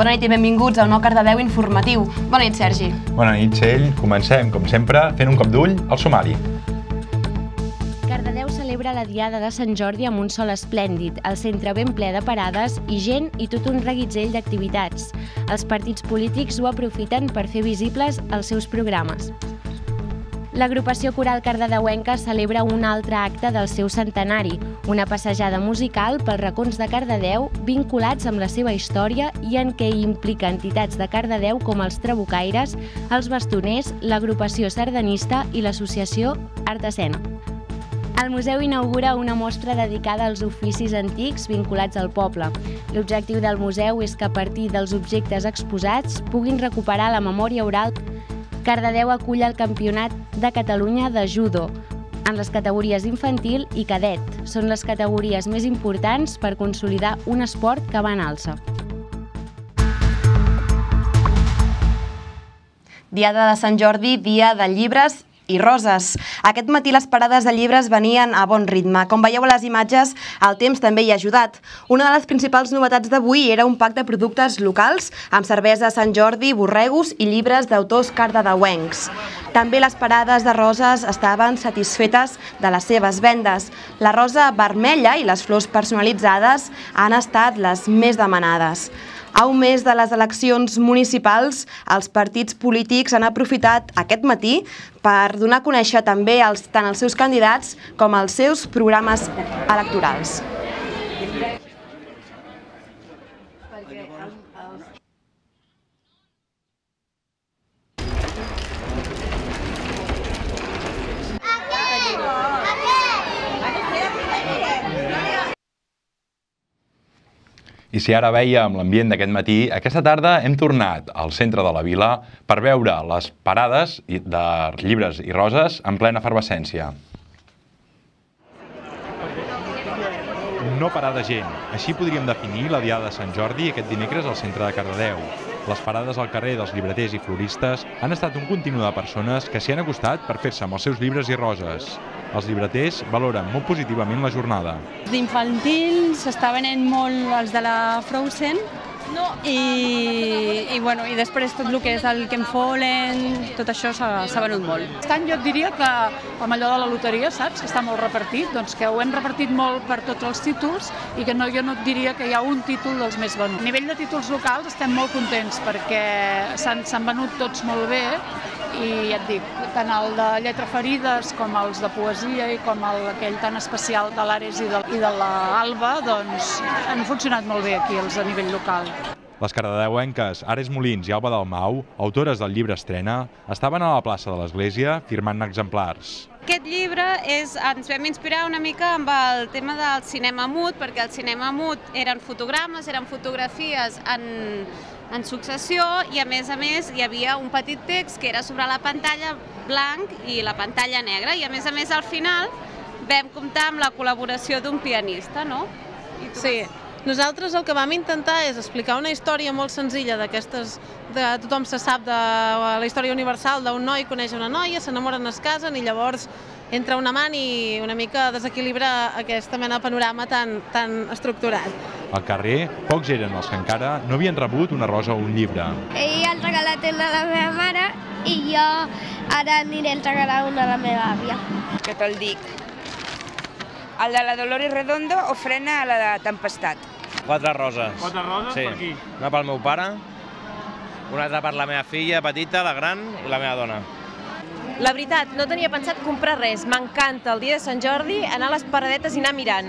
Bona nit i benvinguts al nou Cardedeu informatiu. Bona nit, Sergi. Bona nit, Txell. Comencem, com sempre, fent un cop d'ull al sumari. Cardedeu celebra la Diada de Sant Jordi amb un sol esplèndid, el centre ben ple de parades i gent i tot un reguitzell d'activitats. Els partits polítics ho aprofiten per fer visibles els seus programes. L'agrupació coral cardedeuenca celebra un altre acte del seu centenari, una passejada musical pels racons de Cardedeu vinculats amb la seva història i en què hi implica entitats de Cardedeu com els Trabucaires, els Bastoners, l'agrupació sardanista i l'associació Art Escena. El museu inaugura una mostra dedicada als oficis antics vinculats al poble. L'objectiu del museu és que a partir dels objectes exposats puguin recuperar la memòria oral Cardedeu acull el Campionat de Catalunya de Judo en les categories infantil i cadet. Són les categories més importants per consolidar un esport que va en alça. Diada de Sant Jordi, dia de llibres i roses. Aquest matí les parades de llibres venien a bon ritme. Com veieu a les imatges, el temps també hi ha ajudat. Una de les principals novetats d'avui era un pack de productes locals amb cervesa Sant Jordi, borregos i llibres d'autors cardedeuencs. També les parades de roses estaven satisfetes de les seves vendes. La rosa vermella i les flors personalitzades han estat les més demanades. A un mes de les eleccions municipals, els partits polítics han aprofitat aquest matí per donar a conèixer també els, tant els seus candidats com els seus programes electorals. I si ara veiem l'ambient d'aquest matí, aquesta tarda hem tornat al centre de la vila per veure les parades de llibres i roses en plena efervescència. No parar de gent. Així podríem definir la Diada de Sant Jordi aquest dimecres al centre de Cardedeu. Les parades al carrer dels llibreters i floristes han estat un continu de persones que s'hi han acostat per fer-se amb els seus llibres i roses. Els llibreters valoren molt positivament la jornada. D'infantil s'està venent molt els de la Frozen no. I, i, bueno, i després tot el que és el Ken Fallen, tot això s'ha venut molt. Aquest any jo et diria que amb allò de la loteria, saps, que està molt repartit, doncs que ho hem repartit molt per tots els títols i que no, jo no et diria que hi ha un títol dels més venuts. A nivell de títols locals estem molt contents perquè s'han venut tots molt bé i ja et dic, tant el de Lletra Ferides com els de poesia i com el, aquell tan especial de l'Ares i de, i de l'Alba, doncs han funcionat molt bé aquí els a nivell local. Les cardedeuenques Ares Molins i Alba Mau, autores del llibre Estrena, estaven a la plaça de l'Església firmant exemplars. Aquest llibre és, ens vam inspirar una mica amb el tema del cinema mut, perquè el cinema mut eren fotogrames, eren fotografies en, en successió i a més a més hi havia un petit text que era sobre la pantalla blanc i la pantalla negra i a més a més al final vam comptar amb la col·laboració d'un pianista, no? I tu sí, nosaltres el que vam intentar és explicar una història molt senzilla d'aquestes, de tothom se sap de la història universal d'un noi coneix una noia, s'enamoren, es casen i llavors entra un amant i una mica desequilibra aquesta mena de panorama tan, tan estructurat. Al carrer, pocs eren els que encara no havien rebut una rosa o un llibre. Ell ha regalat una a la meva mare i jo ara aniré a regalar una a la meva àvia. Què te'l dic? El de la Dolores Redondo o frena a la de Tempestat? Quatre roses. Quatre roses? Sí. Per qui? Una pel meu pare, una altra per la meva filla petita, la gran, i la meva dona. La veritat, no tenia pensat comprar res. M'encanta el dia de Sant Jordi anar a les paradetes i anar mirant.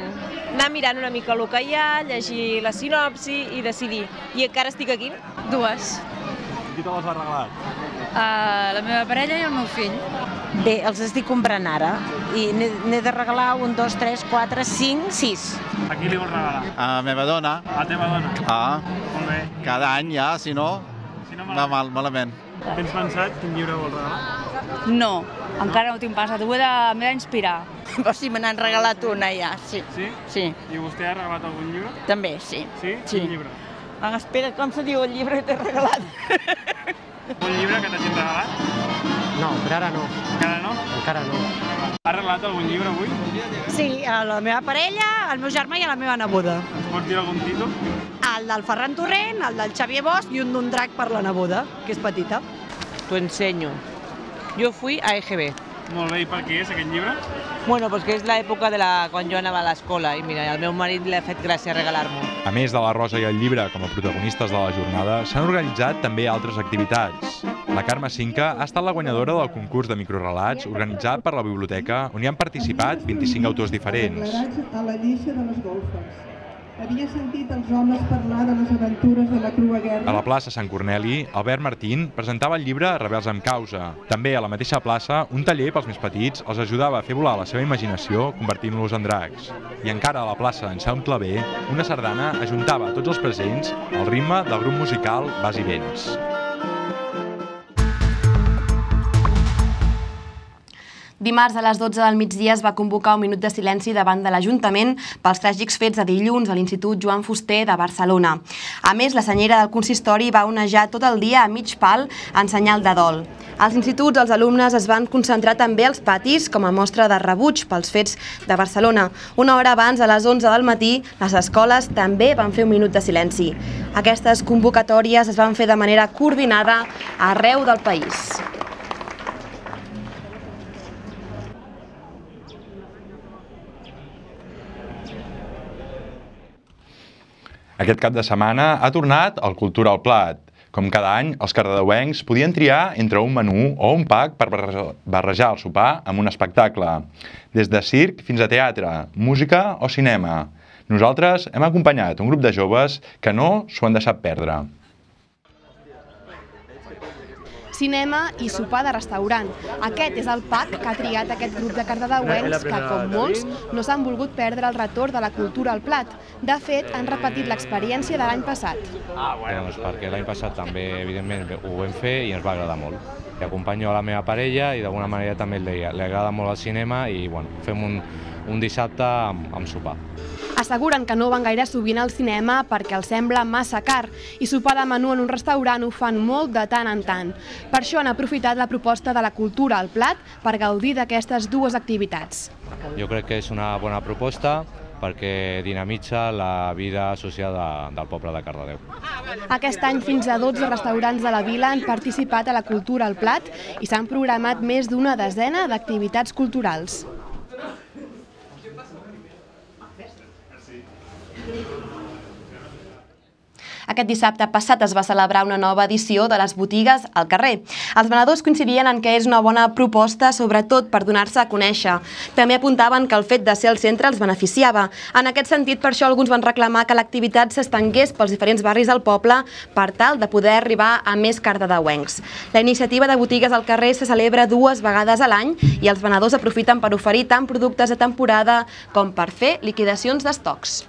Anar mirant una mica el que hi ha, llegir la sinopsi i decidir. I encara estic aquí. Dues. Qui te les ha regalat? Uh, la meva parella i el meu fill. Bé, els estic comprant ara i n'he de regalar un, dos, tres, quatre, cinc, sis. A qui li vols regalar? A la meva dona. A la teva dona? Ah. Molt bé. Cada any ja, si no, si no va mal, malament. Tens pensat quin llibre vols regalar? No, encara no ho tinc pensat, m'he d'inspirar. Però sí, me n'han regalat una ja, sí. Sí? Sí. I vostè ha regalat algun llibre? També, sí. Sí? sí. Quin llibre? Ah, espera, com se diu el llibre que t'he regalat? Un llibre que t'hagin regalat? No, per ara no. Encara no? Encara no. Has regalat algun llibre avui? Sí, a la meva parella, al meu germà i a la meva neboda. Ens pots dir algun títol? El del Ferran Torrent, el del Xavier Bosch i un d'un drac per la neboda, que és petita. T'ho enseño. Yo fui a EGB. Molt bé, i per què és aquest llibre? Bueno, pues que és l'època de la... quan jo anava a l'escola i mira, al meu marit li ha fet gràcia regalar-m'ho. A més de la Rosa i el llibre com a protagonistes de la jornada, s'han organitzat també altres activitats. La Carme Cinca ha estat la guanyadora del concurs de microrelats organitzat per la biblioteca, on hi han participat 25 autors diferents. a la lliça de les golfes. Havia sentit els homes parlar de les aventures de la crua A guerra la plaça Sant Corneli, Albert Martín presentava el llibre Rebels amb causa. També a la mateixa plaça, un taller pels més petits els ajudava a fer volar la seva imaginació convertint-los en dracs. I encara a la plaça Anselm Clavé, una sardana ajuntava a tots els presents al ritme del grup musical Bas i Vents. Dimarts a les 12 del migdia es va convocar un minut de silenci davant de l'Ajuntament pels tràgics fets de dilluns a l'Institut Joan Fuster de Barcelona. A més, la senyera del consistori va onejar tot el dia a mig pal en senyal de dol. Als instituts, els alumnes es van concentrar també als patis com a mostra de rebuig pels fets de Barcelona. Una hora abans, a les 11 del matí, les escoles també van fer un minut de silenci. Aquestes convocatòries es van fer de manera coordinada arreu del país. Aquest cap de setmana ha tornat el Cultura al Plat. Com cada any, els cardedeuencs podien triar entre un menú o un pack per barrejar- el sopar amb un espectacle. Des de circ fins a teatre, música o cinema. Nosaltres hem acompanyat un grup de joves que no s'ho han deixat perdre. Cinema i sopar de restaurant. Aquest és el pack que ha triat aquest grup de cardedeuencs que, com molts, no s'han volgut perdre el retorn de la cultura al plat. De fet, han repetit l'experiència de l'any passat. Doncs perquè l'any passat també, evidentment, ho vam fer i ens va agradar molt. I acompanyo a la meva parella i d'alguna manera també li, li agrada molt el cinema i bueno, fem un, un dissabte amb, amb sopar. Asseguren que no van gaire sovint al cinema perquè els sembla massa car i sopar de menú en un restaurant ho fan molt de tant en tant. Per això han aprofitat la proposta de la cultura al plat per gaudir d'aquestes dues activitats. Jo crec que és una bona proposta perquè dinamitza la vida associada del poble de Cardedeu. Aquest any fins a 12 restaurants de la vila han participat a la cultura al plat i s'han programat més d'una desena d'activitats culturals. Aquest dissabte passat es va celebrar una nova edició de les botigues al carrer. Els venedors coincidien en que és una bona proposta, sobretot per donar-se a conèixer. També apuntaven que el fet de ser al centre els beneficiava. En aquest sentit, per això alguns van reclamar que l'activitat s'estengués pels diferents barris del poble per tal de poder arribar a més cardedeuencs. La iniciativa de botigues al carrer se celebra dues vegades a l'any i els venedors aprofiten per oferir tant productes de temporada com per fer liquidacions d'estocs.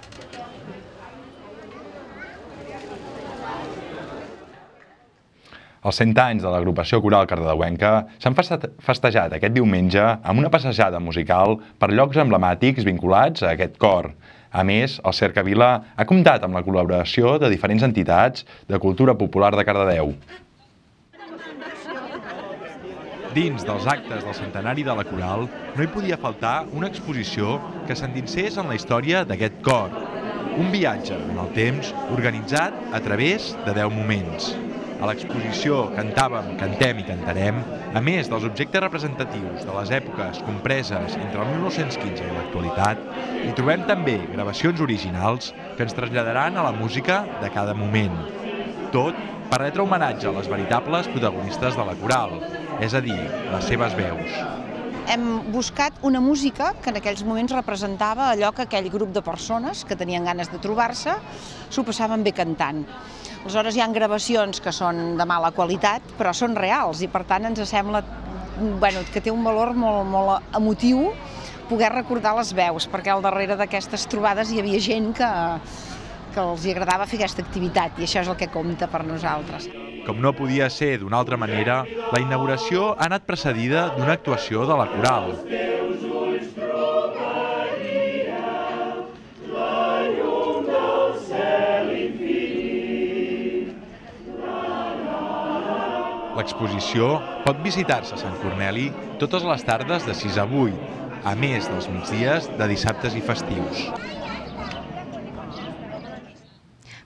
Els 100 anys de l'agrupació coral cardedeuenca s'han feste- festejat aquest diumenge amb una passejada musical per llocs emblemàtics vinculats a aquest cor. A més, el Cercavila ha comptat amb la col·laboració de diferents entitats de cultura popular de Cardedeu. Dins dels actes del centenari de la Coral no hi podia faltar una exposició que s'endinsés en la història d'aquest cor. Un viatge en el temps organitzat a través de 10 moments. A l'exposició Cantàvem, Cantem i Cantarem, a més dels objectes representatius de les èpoques compreses entre el 1915 i l'actualitat, hi trobem també gravacions originals que ens traslladaran a la música de cada moment. Tot per retre homenatge a les veritables protagonistes de la coral, és a dir, les seves veus. hem buscat una música que en aquells moments representava allò que aquell grup de persones que tenien ganes de trobar-se s'ho passaven bé cantant. Aleshores hi ha gravacions que són de mala qualitat, però són reals i per tant ens sembla bueno, que té un valor molt, molt emotiu poder recordar les veus, perquè al darrere d'aquestes trobades hi havia gent que, que els agradava fer aquesta activitat i això és el que compta per nosaltres. Com no podia ser d'una altra manera, la inauguració ha anat precedida d'una actuació de la coral. L'exposició pot visitar-se a Sant Corneli totes les tardes de 6 a 8, a més dels migdies de dissabtes i festius.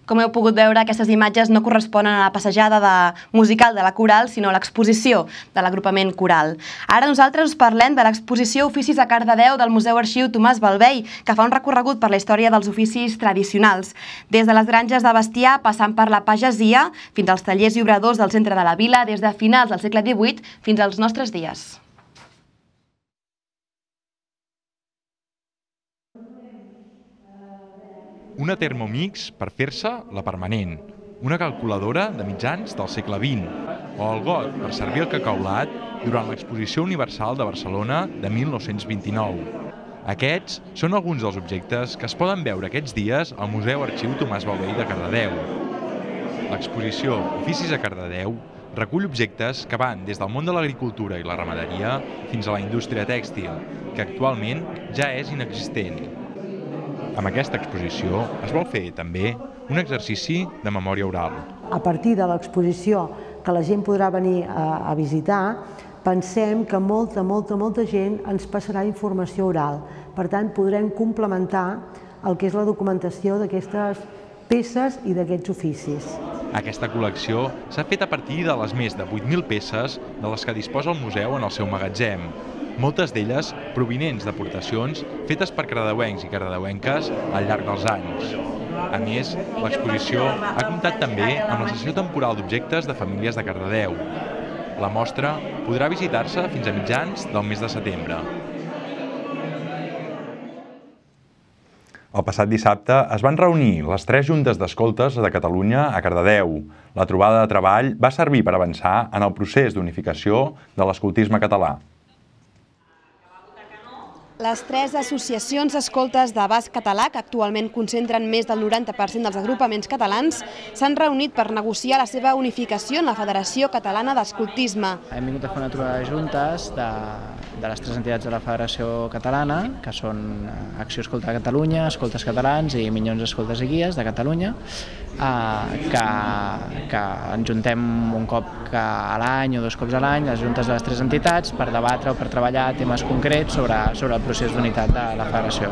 Com heu pogut veure, aquestes imatges no corresponen a la passejada de musical de la coral, sinó a l'exposició de l'agrupament coral. Ara nosaltres us parlem de l'exposició Oficis a Cardedeu del Museu Arxiu Tomàs Balvei, que fa un recorregut per la història dels oficis tradicionals. Des de les granges de bestiar, passant per la pagesia, fins als tallers i obradors del centre de la vila, des de finals del segle XVIII fins als nostres dies. Una Thermomix per fer-se la permanent, una calculadora de mitjans del segle XX o el got per servir el cacaulat durant l'Exposició Universal de Barcelona de 1929. Aquests són alguns dels objectes que es poden veure aquests dies al Museu Arxiu Tomàs Balvei de Cardedeu. L'exposició Oficis a Cardedeu recull objectes que van des del món de l'agricultura i la ramaderia fins a la indústria tèxtil, que actualment ja és inexistent. Amb aquesta exposició es vol fer també un exercici de memòria oral. A partir de l'exposició que la gent podrà venir a, a visitar, pensem que molta, molta, molta gent ens passarà informació oral. Per tant, podrem complementar el que és la documentació d'aquestes peces i d'aquests oficis. Aquesta col·lecció s'ha fet a partir de les més de 8.000 peces de les que disposa el museu en el seu magatzem, moltes d'elles provinents d'aportacions fetes per cardedeuencs i cardedeuenques al llarg dels anys. A més, l'exposició ha comptat també amb la sessió temporal d'objectes de famílies de Cardedeu. La mostra podrà visitar-se fins a mitjans del mes de setembre. El passat dissabte es van reunir les tres juntes d'escoltes de Catalunya a Cardedeu. La trobada de treball va servir per avançar en el procés d'unificació de l'escoltisme català. Les tres associacions escoltes d'abast català, que actualment concentren més del 90% dels agrupaments catalans, s'han reunit per negociar la seva unificació en la Federació Catalana d'Escoltisme. Hem vingut a fer una trobada de juntes de, de les tres entitats de la Federació Catalana, que són Acció Escolta de Catalunya, Escoltes Catalans i Minyons Escoltes i Guies de Catalunya, eh, que, que ens juntem un cop que a l'any o dos cops a l'any, les juntes de les tres entitats, per debatre o per treballar temes concrets sobre, sobre el procés d'unitat de la federació.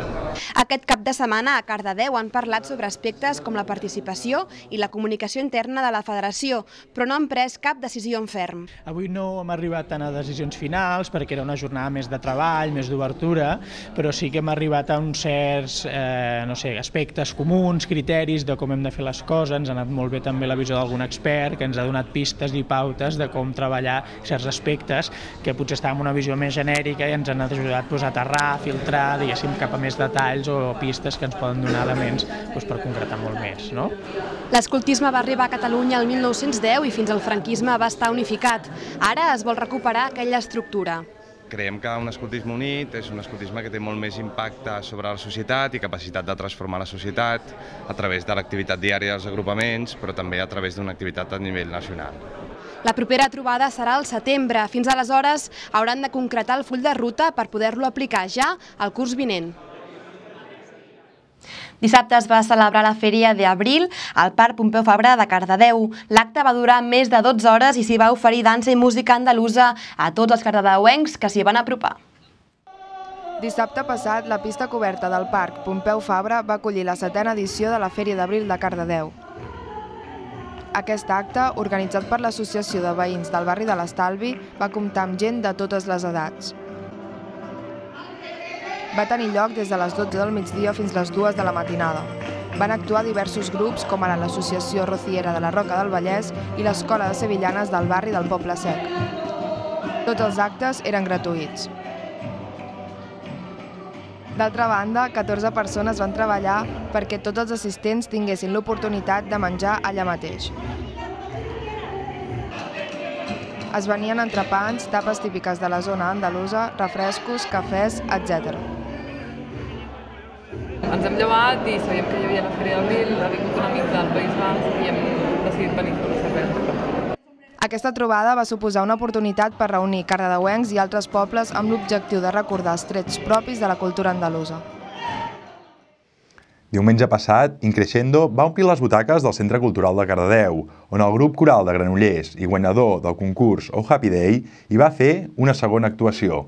Aquest cap de setmana a Cardedeu han parlat sobre aspectes com la participació i la comunicació interna de la federació, però no han pres cap decisió en ferm. Avui no hem arribat a decisions finals perquè era una jornada més de treball, més d'obertura, però sí que hem arribat a uns certs eh, no sé, aspectes comuns, criteris de com hem de fer les coses, ens ha anat molt bé també la visió d'algun expert que ens ha donat pistes i pautes de com treballar certs aspectes que potser estàvem en una visió més genèrica i ens han ajudat pues, a aterrar, a filtrar, diguéssim, cap a més detalls o pistes que ens poden donar elements doncs, per concretar molt més. No? L'escoltisme va arribar a Catalunya el 1910 i fins al franquisme va estar unificat. Ara es vol recuperar aquella estructura. Creiem que un escoltisme unit és un escoltisme que té molt més impacte sobre la societat i capacitat de transformar la societat a través de l'activitat diària dels agrupaments, però també a través d'una activitat a nivell nacional. La propera trobada serà al setembre. Fins aleshores hauran de concretar el full de ruta per poder-lo aplicar ja al curs vinent. Dissabte es va celebrar la Fèria d'Abril al Parc Pompeu Fabra de Cardedeu. L'acte va durar més de 12 hores i s'hi va oferir dansa i música andalusa a tots els cardedeuencs que s'hi van apropar. Dissabte passat, la pista coberta del Parc Pompeu Fabra va acollir la setena edició de la Fèria d'Abril de Cardedeu. Aquest acte, organitzat per l'Associació de Veïns del barri de l'Estalvi, va comptar amb gent de totes les edats. Va tenir lloc des de les 12 del migdia fins les 2 de la matinada. Van actuar diversos grups com ara l'Associació Rociera de la Roca del Vallès i l'Escola de Sevillanes del barri del Poble Sec. Tots els actes eren gratuïts. D'altra banda, 14 persones van treballar perquè tots els assistents tinguessin l'oportunitat de menjar allà mateix. Es venien entrepans, tapes típiques de la zona andalusa, refrescos, cafès, etc. Ens hem llevat i sabíem que hi havia la Fèria d'Abril, ha vingut un amic del País Basc i hem decidit venir a fer una cervesa. Aquesta trobada va suposar una oportunitat per reunir cardedeuencs i altres pobles amb l'objectiu de recordar els trets propis de la cultura andalusa. Diumenge passat, Increixendo va omplir les butaques del Centre Cultural de Cardedeu, on el grup coral de Granollers i guanyador del concurs Oh Happy Day hi va fer una segona actuació.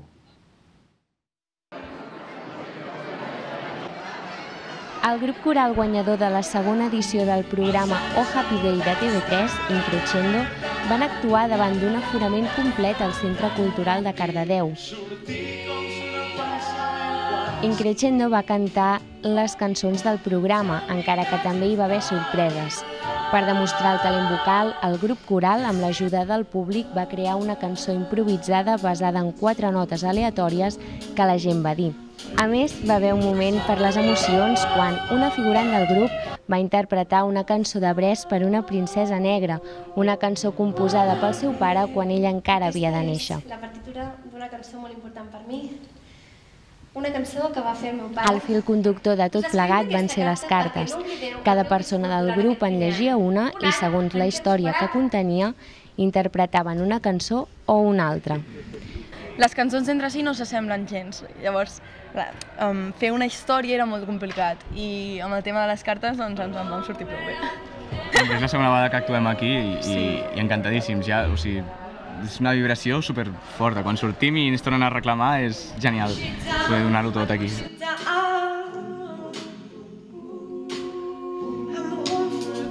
El grup coral guanyador de la segona edició del programa Oh Happy Day de TV3, Increixendo, van actuar davant d'un aforament complet al Centre Cultural de Cardedeu. Increixendo va cantar les cançons del programa, encara que també hi va haver sorpreses. Per demostrar el talent vocal, el grup coral, amb l'ajuda del públic, va crear una cançó improvisada basada en quatre notes aleatòries que la gent va dir. A més, va haver un moment per les emocions quan una figurant del grup va interpretar una cançó de Bres per una princesa negra, una cançó composada pel seu pare quan ella encara havia de néixer. La partitura d'una cançó molt important per mi, una cançó que va fer el meu pare. El fil conductor de tot plegat van ser les cartes. Cada persona del grup en llegia una i, segons la història que contenia, interpretaven una cançó o una altra. Les cançons entre si no s'assemblen gens, llavors clar, um, fer una història era molt complicat i amb el tema de les cartes doncs ens en vam sortir prou bé. És la segona vegada que actuem aquí i, sí. i, i encantadíssims. Ja, o sigui, és una vibració super forta. Quan sortim i ens tornen a reclamar és genial poder donar-ho tot aquí.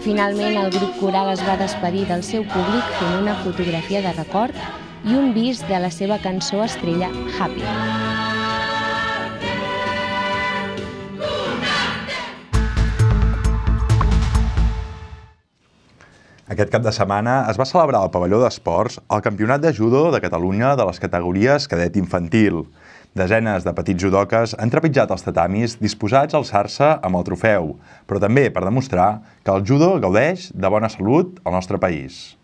Finalment, el grup coral es va despedir del seu públic fent una fotografia de record i un bis de la seva cançó estrella Happy. Aquest cap de setmana es va celebrar al pavelló d'esports el Campionat de Judo de Catalunya de les categories cadet infantil. Desenes de petits judoques han trepitjat els tatamis disposats a alçar-se amb el trofeu, però també per demostrar que el judo gaudeix de bona salut al nostre país.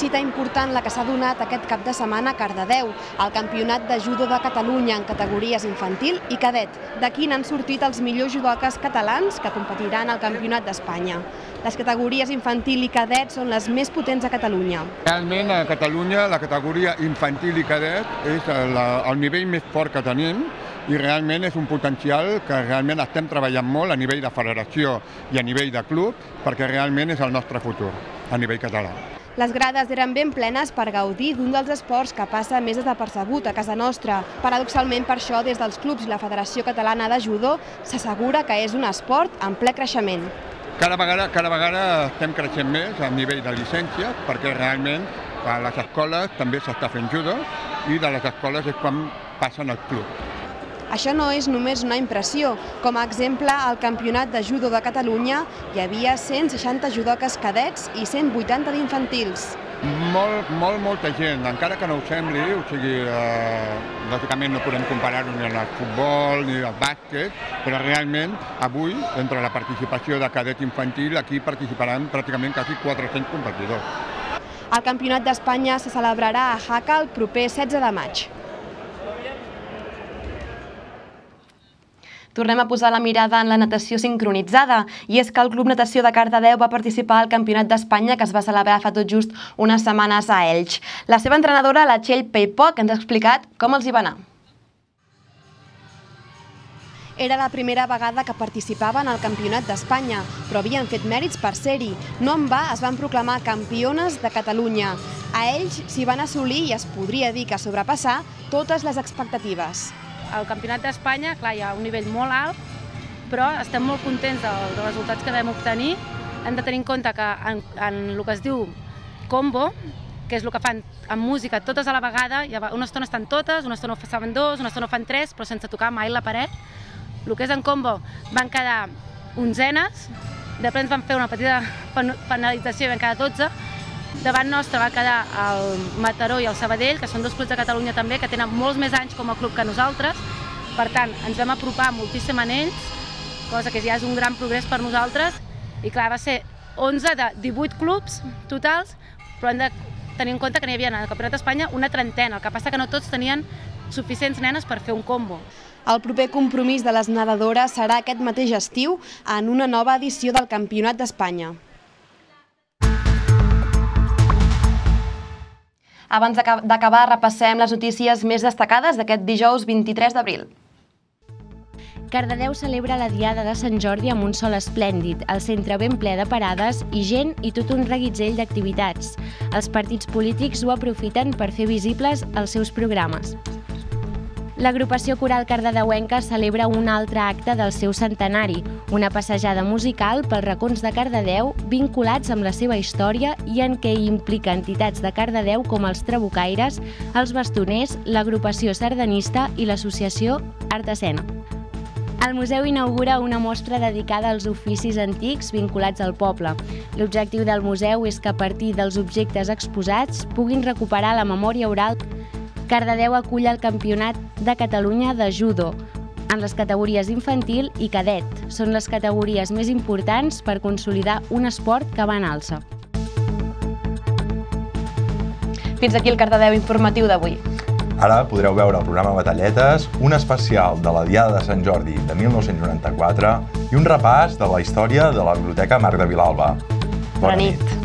Cita important la que s'ha donat aquest cap de setmana a Cardedeu, el Campionat de Judo de Catalunya en categories infantil i cadet. D'aquí n'han sortit els millors judoques catalans que competiran al Campionat d'Espanya. Les categories infantil i cadet són les més potents a Catalunya. Realment a Catalunya la categoria infantil i cadet és el nivell més fort que tenim i realment és un potencial que realment estem treballant molt a nivell de federació i a nivell de club perquè realment és el nostre futur a nivell català. Les grades eren ben plenes per gaudir d'un dels esports que passa més desapercebut a casa nostra. Paradoxalment, per això, des dels clubs i la Federació Catalana de Judo s'assegura que és un esport en ple creixement. Cada vegada, cada vegada estem creixent més a nivell de llicència perquè realment a les escoles també s'està fent judo i de les escoles és quan passen al club. Això no és només una impressió. Com a exemple, al Campionat de Judo de Catalunya hi havia 160 judoques cadets i 180 d'infantils. Molt, molt, molta gent, encara que no ho sembli, o sigui, eh, lògicament no podem comparar-ho ni amb el futbol ni el bàsquet, però realment avui, entre la participació de cadet infantil, aquí participaran pràcticament quasi 400 competidors. El Campionat d'Espanya se celebrarà a Jaca el proper 16 de maig. Tornem a posar la mirada en la natació sincronitzada i és que el Club Natació de Cardedeu va participar al Campionat d'Espanya que es va celebrar fa tot just unes setmanes a Elx. La seva entrenadora, la Txell Peipoc, ens ha explicat com els hi va anar. Era la primera vegada que participaven al Campionat d'Espanya, però havien fet mèrits per ser-hi. No en va, es van proclamar campiones de Catalunya. A ells s'hi van assolir i es podria dir que sobrepassar totes les expectatives al Campionat d'Espanya, clar, hi ha un nivell molt alt, però estem molt contents dels resultats que vam obtenir. Hem de tenir en compte que en, en el que es diu combo, que és el que fan amb música totes a la vegada, una estona estan totes, una estona fan dos, una estona fan tres, però sense tocar mai la paret. El que és en combo van quedar onzenes, després van fer una petita penalització i van quedar 12, davant nostre va quedar el Mataró i el Sabadell, que són dos clubs de Catalunya també, que tenen molts més anys com a club que nosaltres. Per tant, ens vam apropar moltíssim a ells, cosa que ja és un gran progrés per nosaltres. I clar, va ser 11 de 18 clubs totals, però hem de tenir en compte que n'hi havia en el Campionat d'Espanya una trentena, el que passa que no tots tenien suficients nenes per fer un combo. El proper compromís de les nedadores serà aquest mateix estiu en una nova edició del Campionat d'Espanya. Abans d'acabar, repassem les notícies més destacades d'aquest dijous 23 d'abril. Cardedeu celebra la Diada de Sant Jordi amb un sol esplèndid, el centre ben ple de parades i gent i tot un reguitzell d'activitats. Els partits polítics ho aprofiten per fer visibles els seus programes. L'agrupació coral cardedeuenca celebra un altre acte del seu centenari, una passejada musical pels racons de Cardedeu vinculats amb la seva història i en què implica entitats de Cardedeu com els Trabucaires, els Bastoners, l'agrupació sardanista i l'associació Artesena. El museu inaugura una mostra dedicada als oficis antics vinculats al poble. L'objectiu del museu és que a partir dels objectes exposats puguin recuperar la memòria oral Cardedeu acull el Campionat de Catalunya de Judo en les categories infantil i cadet. Són les categories més importants per consolidar un esport que va en alça. Fins aquí el Cardedeu informatiu d'avui. Ara podreu veure el programa Batalletes, un especial de la Diada de Sant Jordi de 1994 i un repàs de la història de la Biblioteca Marc de Vilalba. Bona, Bona nit. nit.